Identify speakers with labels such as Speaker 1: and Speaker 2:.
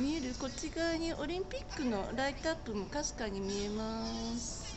Speaker 1: 見えるこっち側にオリンピックのライトアップもかすかに見えます。